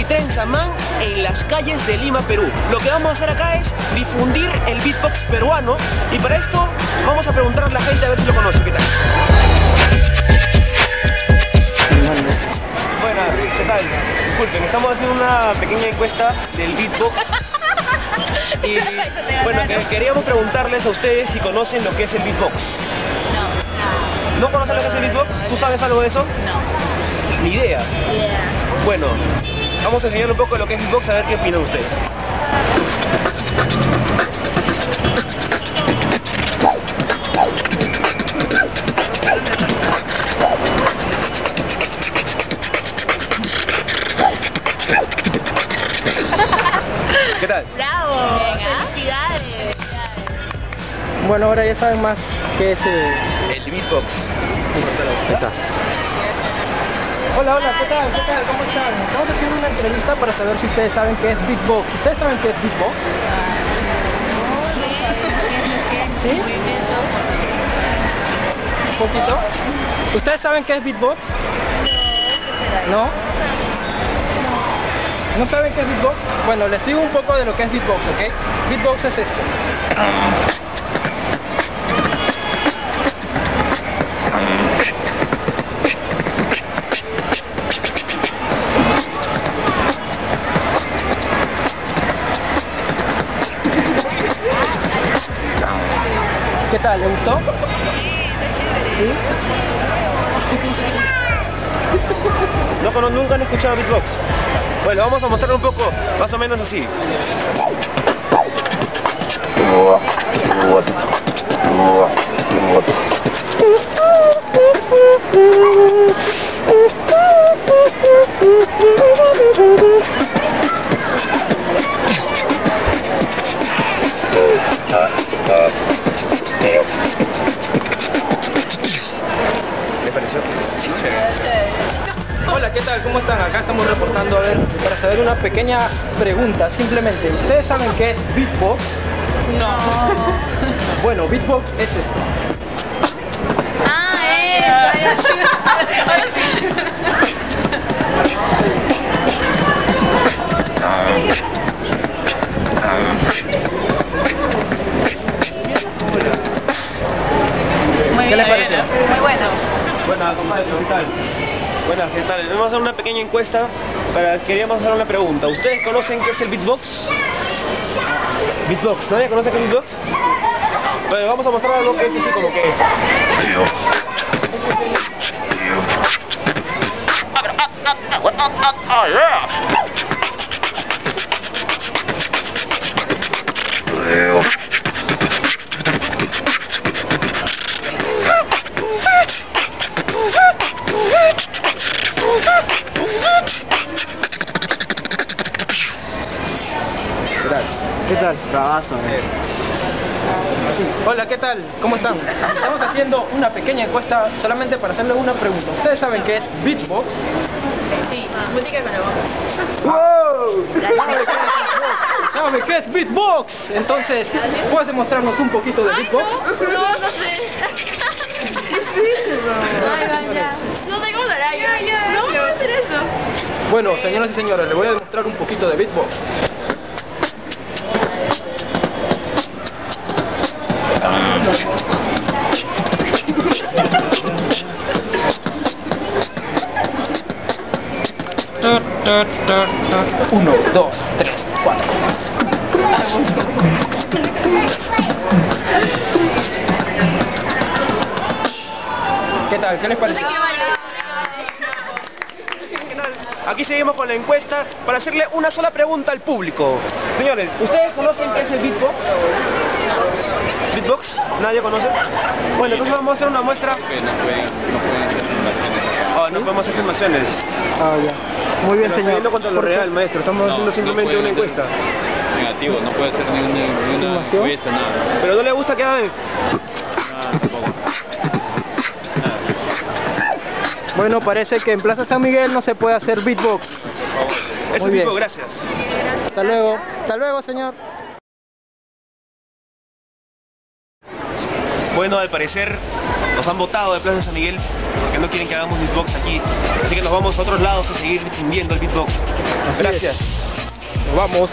Y Trenzaman en las calles de Lima, Perú. Lo que vamos a hacer acá es difundir el beatbox peruano y para esto vamos a preguntar a la gente a ver si lo conoce. ¿Qué tal? Buenas, ¿qué tal? Disculpen, estamos haciendo una pequeña encuesta del beatbox. Y bueno, que- queríamos preguntarles a ustedes si conocen lo que es el beatbox. No, ¿No conocen lo que es el beatbox? ¿Tú sabes algo de eso? no. Ni idea. Bueno, vamos a enseñar un poco de lo que es beatbox a ver qué opinan ustedes. ¿Qué tal? Bravo. Felicidades. Bueno, ahora ya saben más qué es eh, El beatbox. Hola, hola, ¿qué tal? ¿Qué tal? ¿Cómo están? Estamos haciendo una entrevista para saber si ustedes saben qué es beatbox. ¿Ustedes saben qué es beatbox? ¿Sí? ¿Un poquito? ¿Ustedes saben qué es beatbox? ¿No? ¿No saben qué es beatbox? Bueno, les digo un poco de lo que es beatbox, ¿ok? Beatbox es esto. ¿Qué tal? ¿Le gustó? ¿Sí? No, cono- nunca han escuchado beatbox. Bueno, vamos a mostrar un poco, más o menos así. Hola, ¿qué tal? ¿Cómo están? Acá estamos reportando a ver para saber una pequeña pregunta. Simplemente, ¿ustedes saben qué es beatbox? No. Bueno, beatbox es esto. Ah. Muy ¿Qué les pareció? Buenas, compañeros, ¿qué tal? Buenas, ¿qué tal? Vamos a hacer una pequeña encuesta para queríamos hacer una pregunta. ¿Ustedes conocen qué es el beatbox? Beatbox, ¿nadie conoce qué es beatbox? Bueno, vamos a mostrar algo que es así como que... ¿Qué tal? Bravazo. Hola, ¿qué tal? ¿Cómo están? Estamos haciendo una pequeña encuesta solamente para hacerle una pregunta. ¿Ustedes saben qué es beatbox? Sí, música con la boca. ¡Wow! ¿Saben qué es beatbox? Entonces, ¿puedes demostrarnos un poquito de beatbox? No, no sé. Ay, vaya. No sé cómo yo. No, a hacer eso. Bueno, señoras y señores, les voy a demostrar un poquito de beatbox. Uno, dos, tres, cuatro. ¿Qué tal? ¿Qué les parece? Aquí seguimos con la encuesta para hacerle una sola pregunta al público. Señores, ¿ustedes conocen qué es el beatbox? ¿Beatbox? ¿Nadie conoce? Bueno, entonces vamos a hacer una muestra. No no podemos hacer filmaciones. Ah, ya. Muy bien, Pero está señor. yendo contra lo real, maestro. Estamos No, haciendo simplemente una encuesta. Negativo, no puede hacer ni, una- ni una ¿Filmación? encuesta, nada. Pero no le gusta que hagan. Nada, tampoco. Nada. Bueno, parece que en Plaza San Miguel no se puede hacer beatbox. Por favor. Ese Muy bien. gracias. Hasta luego. Hasta luego, señor. Bueno, al parecer nos han votado de Plaza San Miguel porque no quieren que hagamos beatbox aquí. Así que nos vamos a otros lados a seguir difundiendo el beatbox. Gracias. Nos vamos.